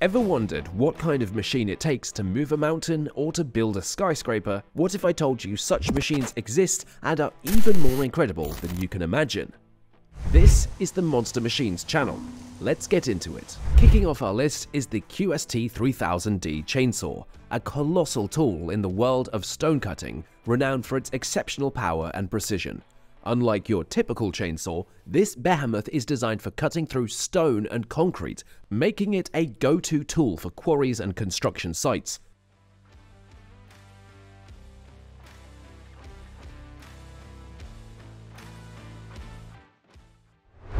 Ever wondered what kind of machine it takes to move a mountain or to build a skyscraper? What if I told you such machines exist and are even more incredible than you can imagine? This is the Monster Machines channel. Let's get into it. Kicking off our list is the QST 3000D chainsaw, a colossal tool in the world of stone cutting, renowned for its exceptional power and precision. Unlike your typical chainsaw, this behemoth is designed for cutting through stone and concrete, making it a go-to tool for quarries and construction sites.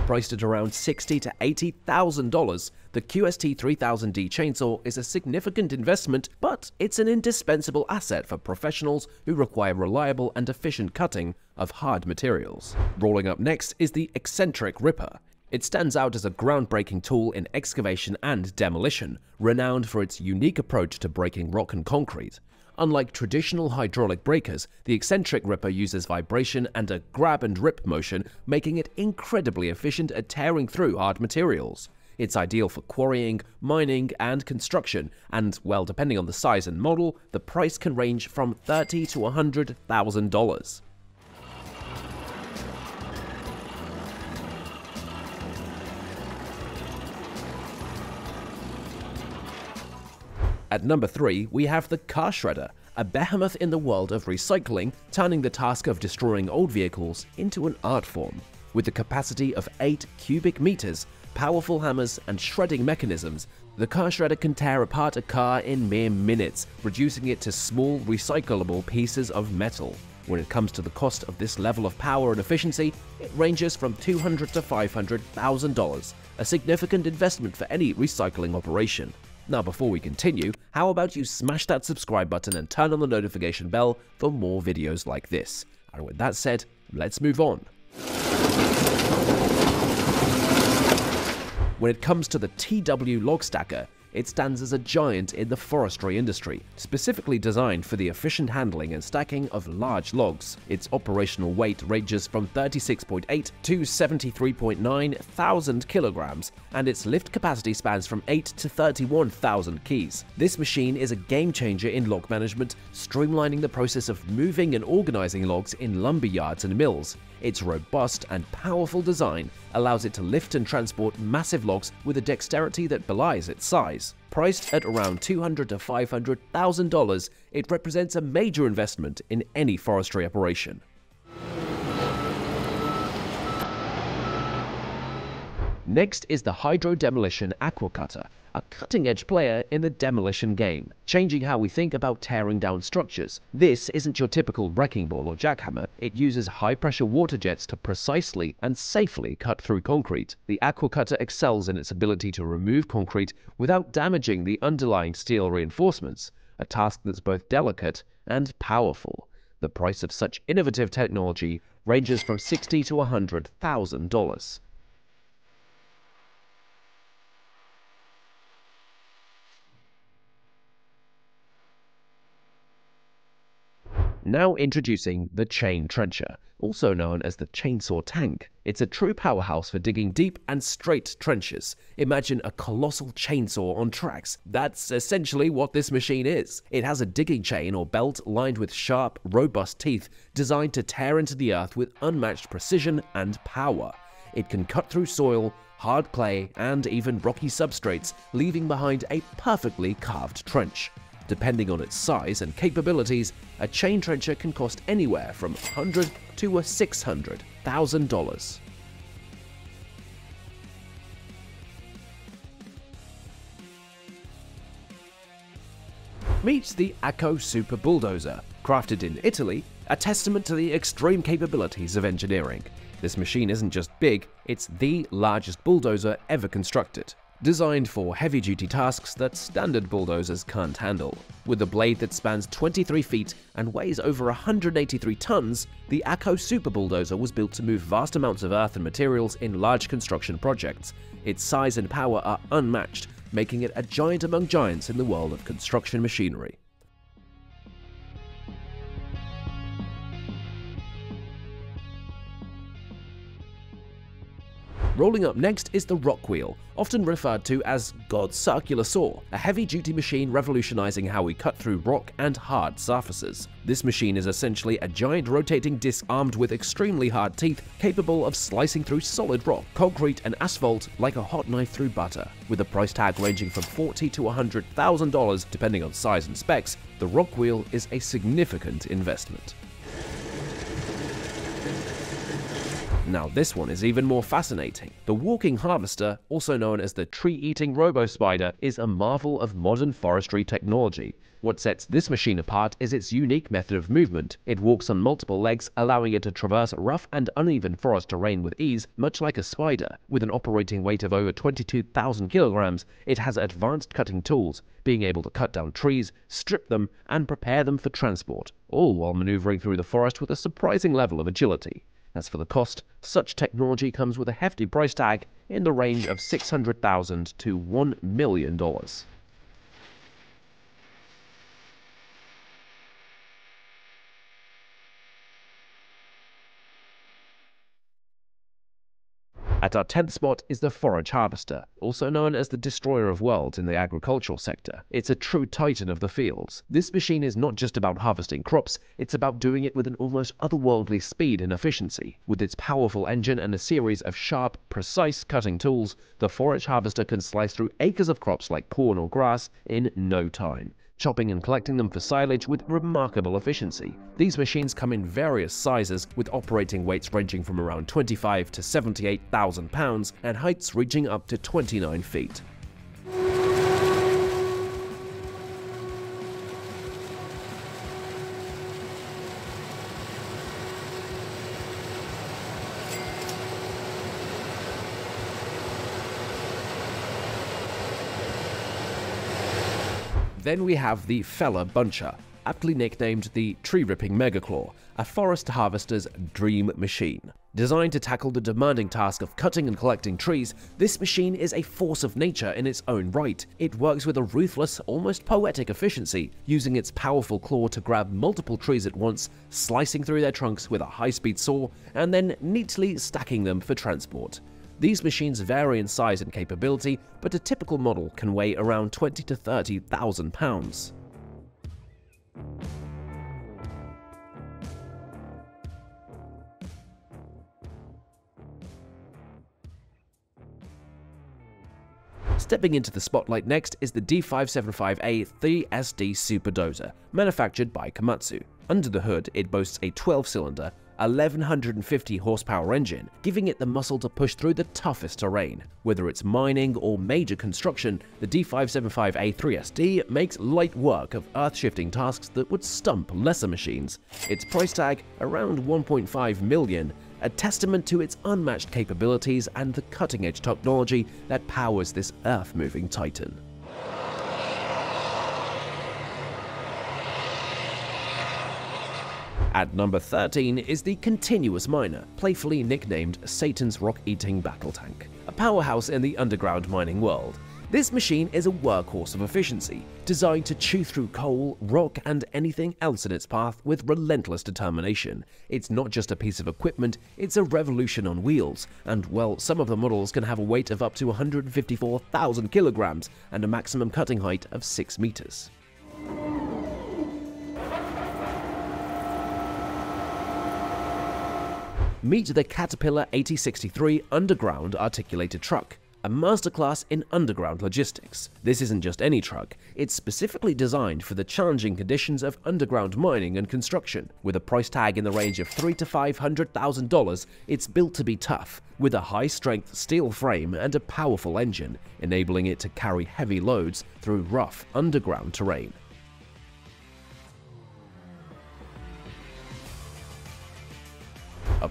Priced at around $60 to $80,000, the QST 3000D chainsaw is a significant investment, but it's an indispensable asset for professionals who require reliable and efficient cutting of hard materials. Rolling up next is the Eccentric Ripper. It stands out as a groundbreaking tool in excavation and demolition, renowned for its unique approach to breaking rock and concrete. Unlike traditional hydraulic breakers, the eccentric ripper uses vibration and a grab and rip motion, making it incredibly efficient at tearing through hard materials. It's ideal for quarrying, mining, and construction, and, well, depending on the size and model, the price can range from 30 to $100,000. At number 3, we have the Car Shredder, a behemoth in the world of recycling, turning the task of destroying old vehicles into an art form. With a capacity of 8 cubic meters, powerful hammers, and shredding mechanisms, the car shredder can tear apart a car in mere minutes, reducing it to small, recyclable pieces of metal. When it comes to the cost of this level of power and efficiency, it ranges from 200 to $500,000, a significant investment for any recycling operation. Now before we continue, how about you smash that subscribe button and turn on the notification bell for more videos like this. And with that said, let's move on. When it comes to the TW Log Stacker, it stands as a giant in the forestry industry, specifically designed for the efficient handling and stacking of large logs. Its operational weight ranges from 36.8 to 73.9 thousand kilograms, and its lift capacity spans from 8 to 31,000 keys. This machine is a game changer in log management, streamlining the process of moving and organizing logs in lumber yards and mills. Its robust and powerful design allows it to lift and transport massive logs with a dexterity that belies its size. Priced at around 200 to $500,000, it represents a major investment in any forestry operation. Next is the Hydro Demolition Aqua Cutter, a cutting-edge player in the demolition game, changing how we think about tearing down structures. This isn't your typical wrecking ball or jackhammer, it uses high-pressure water jets to precisely and safely cut through concrete. The Aqua Cutter excels in its ability to remove concrete without damaging the underlying steel reinforcements, a task that's both delicate and powerful. The price of such innovative technology ranges from 60 to $100,000. Now introducing the Chain Trencher, also known as the Chainsaw Tank. It's a true powerhouse for digging deep and straight trenches. Imagine a colossal chainsaw on tracks. That's essentially what this machine is. It has a digging chain or belt lined with sharp, robust teeth designed to tear into the earth with unmatched precision and power. It can cut through soil, hard clay, and even rocky substrates, leaving behind a perfectly carved trench. Depending on its size and capabilities, a chain trencher can cost anywhere from 100 to $600,000. Meet the ACCO Super Bulldozer, crafted in Italy, a testament to the extreme capabilities of engineering. This machine isn't just big, it's the largest bulldozer ever constructed designed for heavy-duty tasks that standard bulldozers can't handle. With a blade that spans 23 feet and weighs over 183 tons, the ACCO Super Bulldozer was built to move vast amounts of earth and materials in large construction projects. Its size and power are unmatched, making it a giant among giants in the world of construction machinery. Rolling up next is the rock wheel, often referred to as God's circular saw, a heavy-duty machine revolutionizing how we cut through rock and hard surfaces. This machine is essentially a giant rotating disc armed with extremely hard teeth capable of slicing through solid rock, concrete and asphalt like a hot knife through butter. With a price tag ranging from 40 to $100,000 depending on size and specs, the rock wheel is a significant investment. Now this one is even more fascinating. The walking harvester, also known as the tree-eating robo-spider, is a marvel of modern forestry technology. What sets this machine apart is its unique method of movement. It walks on multiple legs, allowing it to traverse rough and uneven forest terrain with ease, much like a spider. With an operating weight of over 22,000 kilograms, it has advanced cutting tools, being able to cut down trees, strip them, and prepare them for transport, all while maneuvering through the forest with a surprising level of agility. As for the cost, such technology comes with a hefty price tag in the range of 600,000 to $1 million. At our 10th spot is the Forage Harvester, also known as the Destroyer of Worlds in the agricultural sector. It's a true titan of the fields. This machine is not just about harvesting crops, it's about doing it with an almost otherworldly speed and efficiency. With its powerful engine and a series of sharp, precise cutting tools, the Forage Harvester can slice through acres of crops like corn or grass in no time chopping and collecting them for silage with remarkable efficiency. These machines come in various sizes, with operating weights ranging from around 25 to 78,000 pounds and heights reaching up to 29 feet. Then we have the Feller Buncher, aptly nicknamed the Tree Ripping Megaclaw, a forest harvester's dream machine. Designed to tackle the demanding task of cutting and collecting trees, this machine is a force of nature in its own right. It works with a ruthless, almost poetic efficiency, using its powerful claw to grab multiple trees at once, slicing through their trunks with a high-speed saw, and then neatly stacking them for transport. These machines vary in size and capability, but a typical model can weigh around 20 to 30,000 pounds. Stepping into the spotlight next is the D575A 3SD Super Dozer, manufactured by Komatsu. Under the hood, it boasts a 12-cylinder, 1150 horsepower engine, giving it the muscle to push through the toughest terrain. Whether it's mining or major construction, the D575A3SD makes light work of earth-shifting tasks that would stump lesser machines. Its price tag, around 1.5 million, a testament to its unmatched capabilities and the cutting-edge technology that powers this earth-moving titan. At number 13 is the Continuous Miner, playfully nicknamed Satan's rock-eating battle tank, a powerhouse in the underground mining world. This machine is a workhorse of efficiency, designed to chew through coal, rock, and anything else in its path with relentless determination. It's not just a piece of equipment, it's a revolution on wheels, and well, some of the models can have a weight of up to 154,000 kilograms and a maximum cutting height of 6 meters. Meet the Caterpillar AD63 Underground Articulated Truck, a masterclass in underground logistics. This isn't just any truck, it's specifically designed for the challenging conditions of underground mining and construction. With a price tag in the range of three to $500,000, it's built to be tough, with a high-strength steel frame and a powerful engine, enabling it to carry heavy loads through rough underground terrain.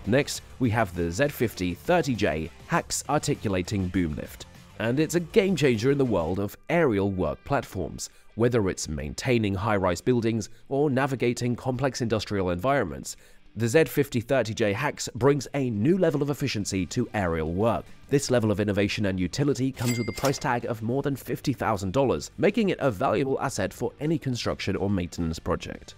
Next, we have the Z50 30J HAX Articulating Boom Lift. And it's a game changer in the world of aerial work platforms, whether it's maintaining high-rise buildings or navigating complex industrial environments. The Z50 30J HAX brings a new level of efficiency to aerial work. This level of innovation and utility comes with a price tag of more than $50,000, making it a valuable asset for any construction or maintenance project.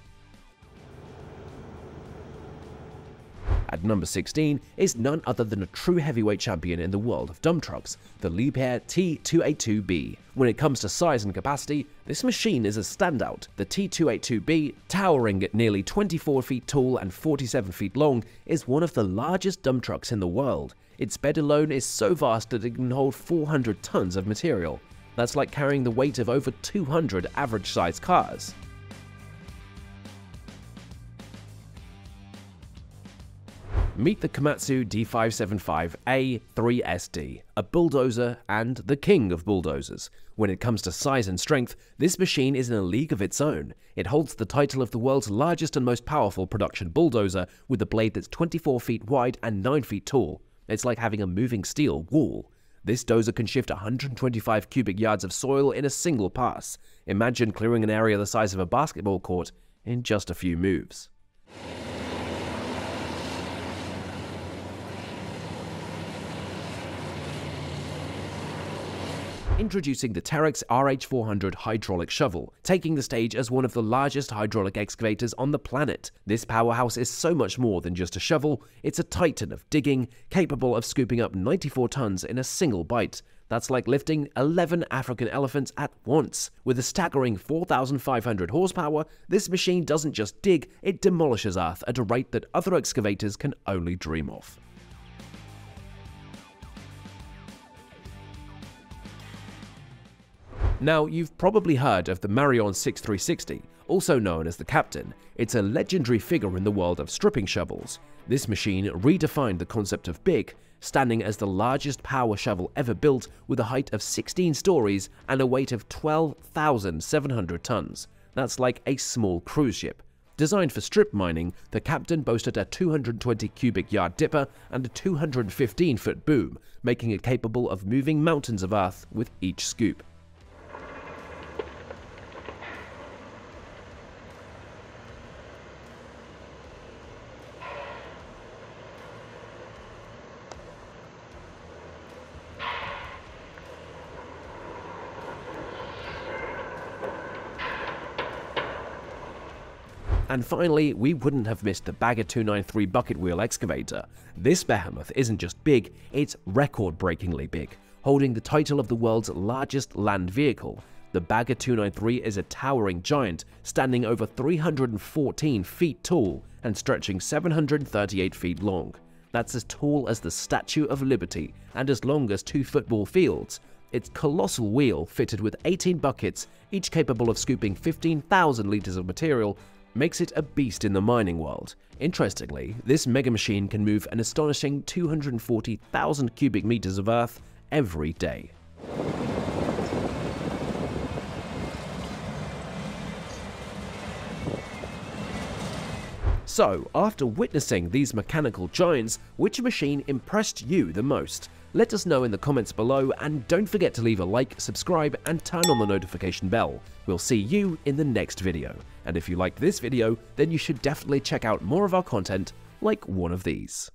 At number 16 is none other than a true heavyweight champion in the world of dump trucks, the Liebherr T282B. When it comes to size and capacity, this machine is a standout. The T282B, towering at nearly 24 feet tall and 47 feet long, is one of the largest dump trucks in the world. Its bed alone is so vast that it can hold 400 tons of material. That's like carrying the weight of over 200 average-sized cars. Meet the Komatsu D575A3SD, a bulldozer and the king of bulldozers. When it comes to size and strength, this machine is in a league of its own. It holds the title of the world's largest and most powerful production bulldozer with a blade that's 24 feet wide and 9 feet tall. It's like having a moving steel wall. This dozer can shift 125 cubic yards of soil in a single pass. Imagine clearing an area the size of a basketball court in just a few moves. Introducing the Terex RH400 hydraulic shovel, taking the stage as one of the largest hydraulic excavators on the planet. This powerhouse is so much more than just a shovel, it's a titan of digging, capable of scooping up 94 tons in a single bite. That's like lifting 11 African elephants at once. With a staggering 4,500 horsepower, this machine doesn't just dig, it demolishes Earth at a rate that other excavators can only dream of. Now, you've probably heard of the Marion 6360, also known as the Captain. It's a legendary figure in the world of stripping shovels. This machine redefined the concept of big, standing as the largest power shovel ever built with a height of 16 stories and a weight of 12,700 tons. That's like a small cruise ship. Designed for strip mining, the Captain boasted a 220 cubic yard dipper and a 215 foot boom, making it capable of moving mountains of earth with each scoop. And finally, we wouldn't have missed the Bagger 293 bucket wheel excavator. This behemoth isn't just big, it's record-breakingly big, holding the title of the world's largest land vehicle. The Bagger 293 is a towering giant, standing over 314 feet tall and stretching 738 feet long. That's as tall as the Statue of Liberty and as long as two football fields. Its colossal wheel, fitted with 18 buckets, each capable of scooping 15,000 litres of material, makes it a beast in the mining world. Interestingly, this mega machine can move an astonishing 240,000 cubic meters of earth every day. So, after witnessing these mechanical giants, which machine impressed you the most? Let us know in the comments below and don't forget to leave a like, subscribe and turn on the notification bell. We'll see you in the next video. And if you liked this video, then you should definitely check out more of our content like one of these.